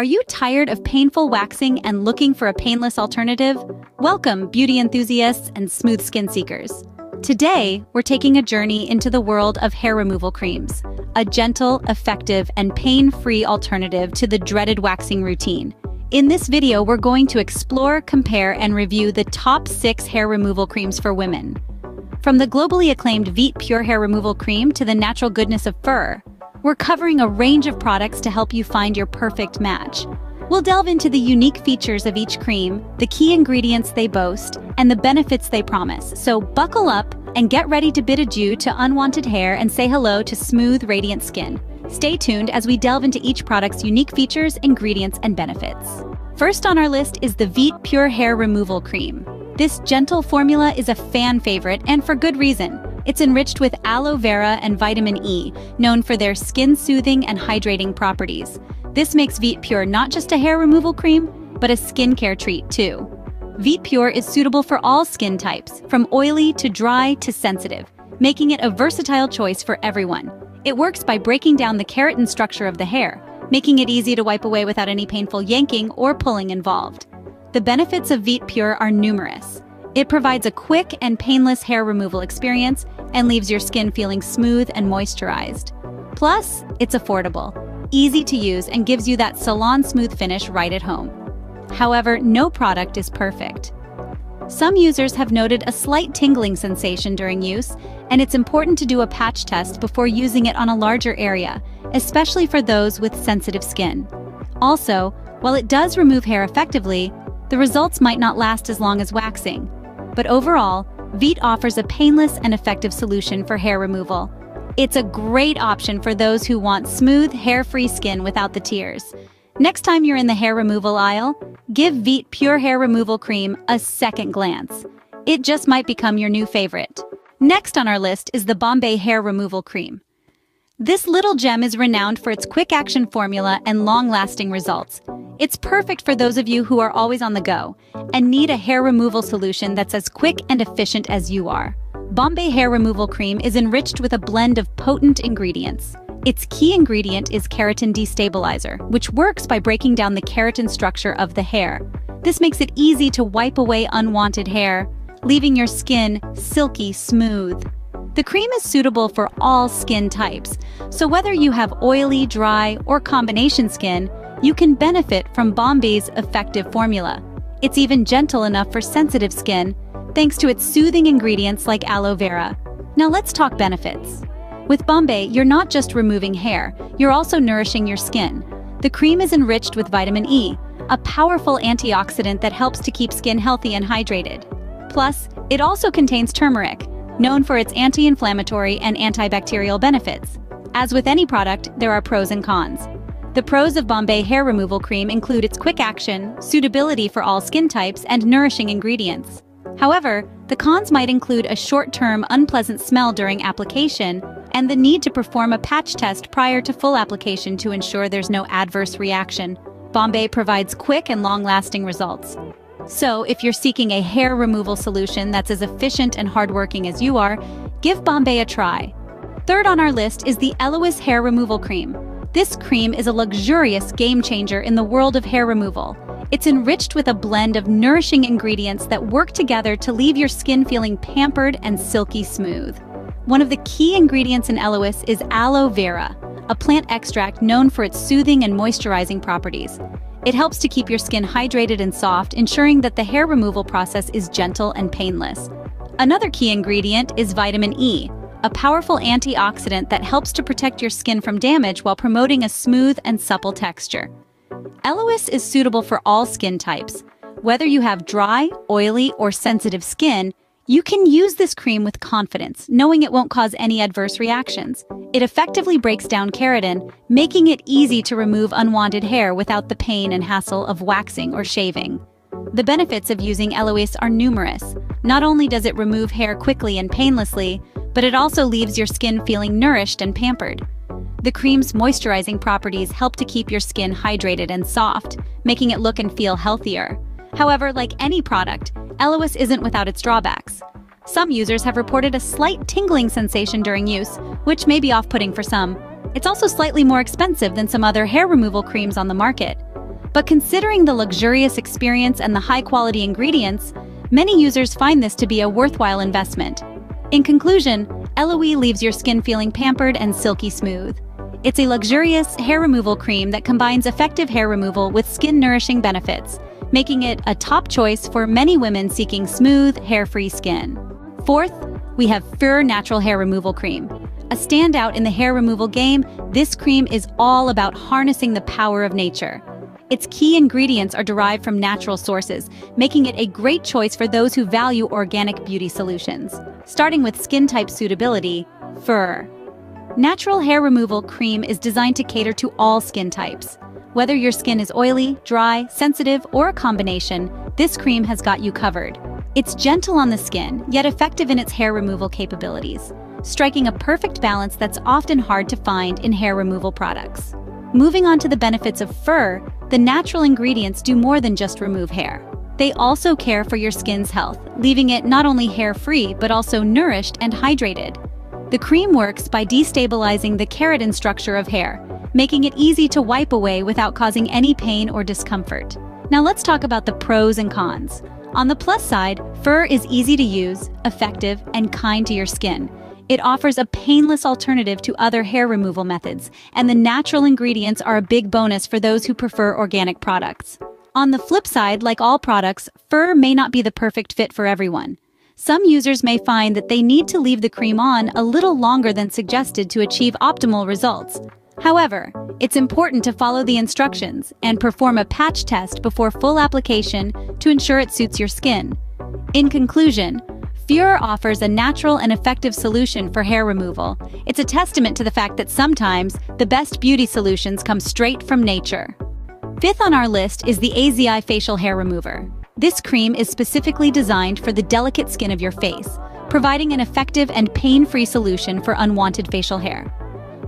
Are you tired of painful waxing and looking for a painless alternative? Welcome, beauty enthusiasts and smooth skin seekers. Today, we're taking a journey into the world of hair removal creams, a gentle, effective, and pain-free alternative to the dreaded waxing routine. In this video, we're going to explore, compare, and review the top six hair removal creams for women. From the globally acclaimed Veet Pure Hair Removal Cream to the natural goodness of FURR, we're covering a range of products to help you find your perfect match. We'll delve into the unique features of each cream, the key ingredients they boast, and the benefits they promise. So buckle up and get ready to bid adieu to unwanted hair and say hello to smooth, radiant skin. Stay tuned as we delve into each product's unique features, ingredients, and benefits. First on our list is the Veet Pure Hair Removal Cream. This gentle formula is a fan favorite, and for good reason. It's enriched with aloe vera and vitamin E, known for their skin-soothing and hydrating properties. This makes Veet Pure not just a hair removal cream, but a skincare treat too. Veet Pure is suitable for all skin types, from oily to dry to sensitive, making it a versatile choice for everyone. It works by breaking down the keratin structure of the hair, making it easy to wipe away without any painful yanking or pulling involved. The benefits of Veet Pure are numerous. It provides a quick and painless hair removal experience and leaves your skin feeling smooth and moisturized. Plus, it's affordable, easy to use, and gives you that salon smooth finish right at home. However, no product is perfect. Some users have noted a slight tingling sensation during use, and it's important to do a patch test before using it on a larger area, especially for those with sensitive skin. Also, while it does remove hair effectively, the results might not last as long as waxing, but overall, Veet offers a painless and effective solution for hair removal. It's a great option for those who want smooth, hair-free skin without the tears. Next time you're in the hair removal aisle, give Veet Pure Hair Removal Cream a second glance. It just might become your new favorite. Next on our list is the Bombae Hair Removal Cream. This little gem is renowned for its quick action formula and long-lasting results. It's perfect for those of you who are always on the go and need a hair removal solution that's as quick and efficient as you are. Bombae Hair Removal Cream is enriched with a blend of potent ingredients. Its key ingredient is keratin destabilizer, which works by breaking down the keratin structure of the hair. This makes it easy to wipe away unwanted hair, leaving your skin silky smooth. The cream is suitable for all skin types, so whether you have oily, dry, or combination skin, you can benefit from Bombae's effective formula. It's even gentle enough for sensitive skin, thanks to its soothing ingredients like aloe vera. Now let's talk benefits. With Bombae, you're not just removing hair, you're also nourishing your skin. The cream is enriched with vitamin E, a powerful antioxidant that helps to keep skin healthy and hydrated. Plus, it also contains turmeric, known for its anti-inflammatory and antibacterial benefits. As with any product, there are pros and cons. The pros of Bombae Hair Removal Cream include its quick action, suitability for all skin types, and nourishing ingredients. However, the cons might include a short-term unpleasant smell during application and the need to perform a patch test prior to full application to ensure there's no adverse reaction. Bombae provides quick and long-lasting results. So, if you're seeking a hair removal solution that's as efficient and hardworking as you are, give Bombae a try. Third on our list is the Elois Hair Removal Cream. This cream is a luxurious game changer in the world of hair removal. It's enriched with a blend of nourishing ingredients that work together to leave your skin feeling pampered and silky smooth. One of the key ingredients in Elois is aloe vera, a plant extract known for its soothing and moisturizing properties. It helps to keep your skin hydrated and soft, ensuring that the hair removal process is gentle and painless. Another key ingredient is vitamin E, a powerful antioxidant that helps to protect your skin from damage while promoting a smooth and supple texture. Elois is suitable for all skin types. Whether you have dry, oily, or sensitive skin, you can use this cream with confidence, knowing it won't cause any adverse reactions. It effectively breaks down keratin, making it easy to remove unwanted hair without the pain and hassle of waxing or shaving. The benefits of using Elois are numerous. Not only does it remove hair quickly and painlessly, but it also leaves your skin feeling nourished and pampered. The cream's moisturizing properties help to keep your skin hydrated and soft, making it look and feel healthier. However, like any product, Elois isn't without its drawbacks. Some users have reported a slight tingling sensation during use, which may be off-putting for some. It's also slightly more expensive than some other hair removal creams on the market. But considering the luxurious experience and the high-quality ingredients, many users find this to be a worthwhile investment. In conclusion, Elois leaves your skin feeling pampered and silky smooth. It's a luxurious hair removal cream that combines effective hair removal with skin-nourishing benefits, making it a top choice for many women seeking smooth, hair-free skin. Fourth, we have FURR Natural Hair Removal Cream. A standout in the hair removal game, this cream is all about harnessing the power of nature. Its key ingredients are derived from natural sources, making it a great choice for those who value organic beauty solutions. Starting with skin type suitability, FURR. Natural hair removal cream is designed to cater to all skin types. Whether your skin is oily, dry, sensitive, or a combination, this cream has got you covered. It's gentle on the skin, yet effective in its hair removal capabilities, striking a perfect balance that's often hard to find in hair removal products. Moving on to the benefits of FURR, the natural ingredients do more than just remove hair. They also care for your skin's health, leaving it not only hair-free but also nourished and hydrated. The cream works by destabilizing the keratin structure of hair, making it easy to wipe away without causing any pain or discomfort. Now let's talk about the pros and cons. On the plus side, FURR is easy to use, effective, and kind to your skin, it offers a painless alternative to other hair removal methods, and the natural ingredients are a big bonus for those who prefer organic products. On the flip side, like all products, FURR may not be the perfect fit for everyone. Some users may find that they need to leave the cream on a little longer than suggested to achieve optimal results. However, it's important to follow the instructions and perform a patch test before full application to ensure it suits your skin. In conclusion, FURR offers a natural and effective solution for hair removal. It's a testament to the fact that sometimes the best beauty solutions come straight from nature. Fifth on our list is the AZAH Facial Hair Remover. This cream is specifically designed for the delicate skin of your face, providing an effective and pain-free solution for unwanted facial hair.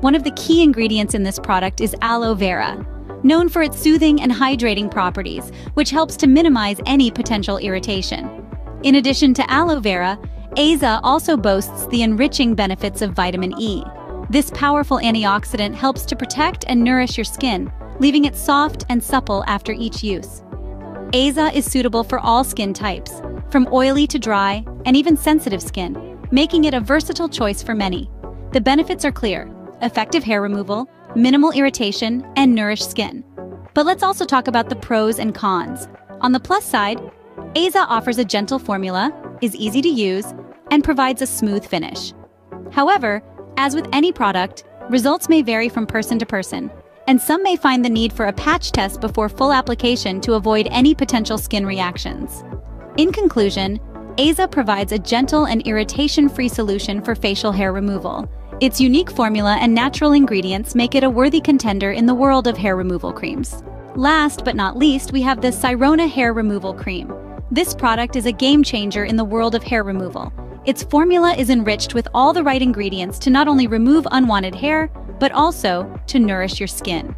One of the key ingredients in this product is aloe vera, known for its soothing and hydrating properties, which helps to minimize any potential irritation. In addition to aloe vera, AZAH also boasts the enriching benefits of vitamin E. This powerful antioxidant helps to protect and nourish your skin, leaving it soft and supple after each use. AZAH is suitable for all skin types, from oily to dry and even sensitive skin, making it a versatile choice for many. The benefits are clear, effective hair removal, minimal irritation, and nourished skin. But let's also talk about the pros and cons. On the plus side, AZAH offers a gentle formula, is easy to use, and provides a smooth finish. However, as with any product, results may vary from person to person, and some may find the need for a patch test before full application to avoid any potential skin reactions. In conclusion, AZAH provides a gentle and irritation-free solution for facial hair removal. Its unique formula and natural ingredients make it a worthy contender in the world of hair removal creams. Last but not least, we have the Sirona Hair Removal Cream. This product is a game changer in the world of hair removal. Its formula is enriched with all the right ingredients to not only remove unwanted hair, but also to nourish your skin.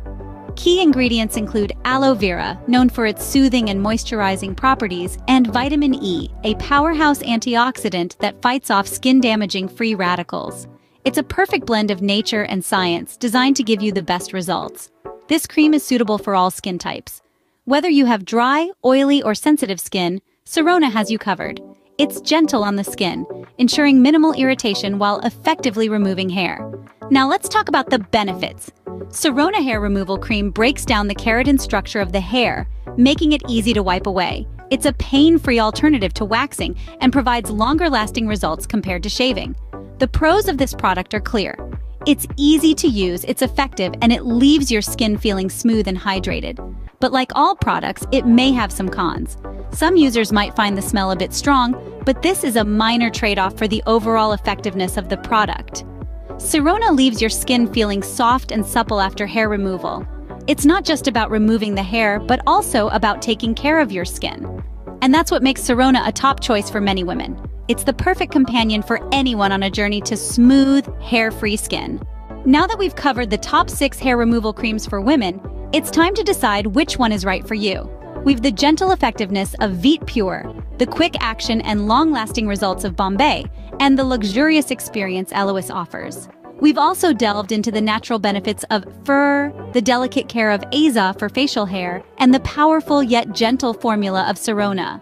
Key ingredients include aloe vera, known for its soothing and moisturizing properties, and vitamin E, a powerhouse antioxidant that fights off skin-damaging free radicals. It's a perfect blend of nature and science designed to give you the best results. This cream is suitable for all skin types. Whether you have dry, oily, or sensitive skin, Sirona has you covered. It's gentle on the skin, ensuring minimal irritation while effectively removing hair. Now let's talk about the benefits. Sirona Hair Removal Cream breaks down the keratin structure of the hair, making it easy to wipe away. It's a pain-free alternative to waxing and provides longer-lasting results compared to shaving. The pros of this product are clear. It's easy to use, it's effective, and it leaves your skin feeling smooth and hydrated. But like all products, it may have some cons. Some users might find the smell a bit strong, but this is a minor trade-off for the overall effectiveness of the product. Sirona leaves your skin feeling soft and supple after hair removal. It's not just about removing the hair, but also about taking care of your skin. And that's what makes Sirona a top choice for many women. It's the perfect companion for anyone on a journey to smooth, hair-free skin. Now that we've covered the top six hair removal creams for women, it's time to decide which one is right for you. We've the gentle effectiveness of Veet Pure, the quick action and long-lasting results of Bombae, and the luxurious experience Elois offers. We've also delved into the natural benefits of FURR, the delicate care of AZAH for facial hair, and the powerful yet gentle formula of Sirona.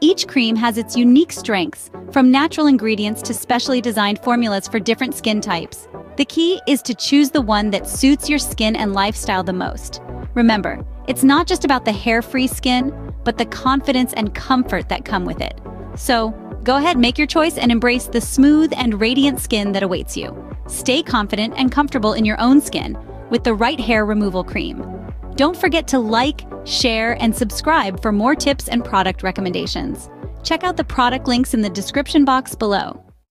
Each cream has its unique strengths, from natural ingredients to specially designed formulas for different skin types. The key is to choose the one that suits your skin and lifestyle the most. Remember, it's not just about the hair-free skin, but the confidence and comfort that come with it. So, go ahead, make your choice and embrace the smooth and radiant skin that awaits you. Stay confident and comfortable in your own skin with the right hair removal cream. Don't forget to like, share, and subscribe for more tips and product recommendations. Check out the product links in the description box below.